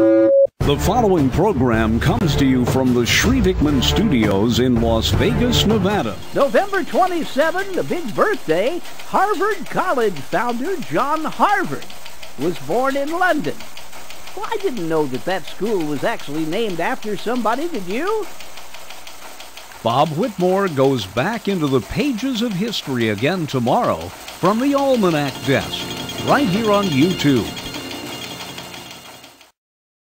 The following program comes to you from the Schreevickmann Studios in Las Vegas, Nevada. November 27, the big birthday, Harvard College founder John Harvard was born in London. Well, I didn't know that that school was actually named after somebody, did you? Bob Whittmore goes back into the pages of history again tomorrow from the Almanac Desk, right here on YouTube.